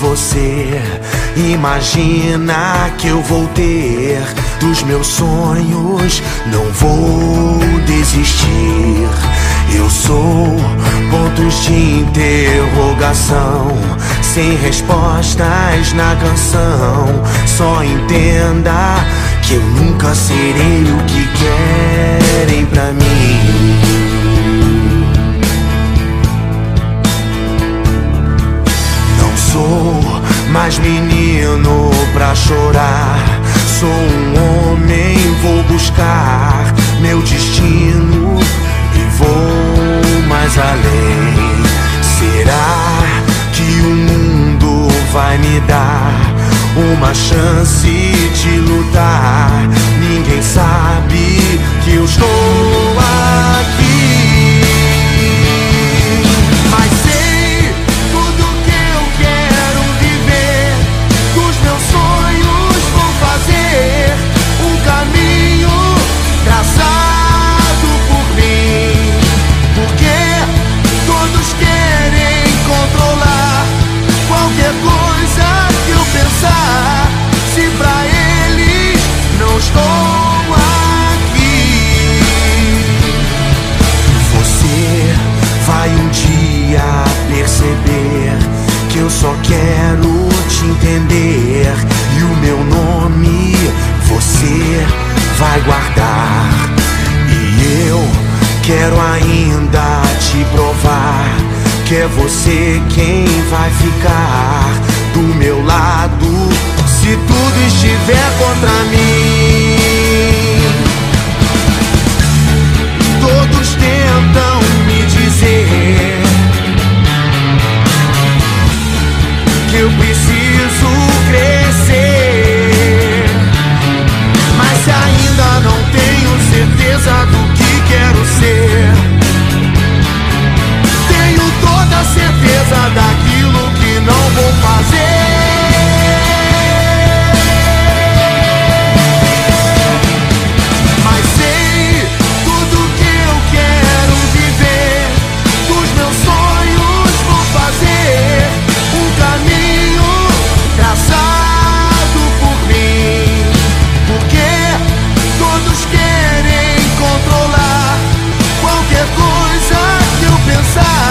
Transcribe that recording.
você. Imagina que eu vou ter dos meus sonhos, não vou desistir. Eu sou pontos de interrogação, sem respostas na canção. Só entenda que eu nunca serei o que querem mais menino pra chorar. Sou um homem, vou buscar meu destino e vou mais além. Será que o mundo vai me dar uma chance de lutar? Ninguém sabe que eu estou estou aqui. Você vai um dia perceber que eu só quero te entender e o meu nome você vai guardar. E eu quero ainda te provar que é você quem vai ficar do meu lado se tudo estiver contra mim. eu preciso crescer. Mas se ainda não tenho certeza do que quero ser, tenho toda certeza daquilo que não vou fazer. dançar.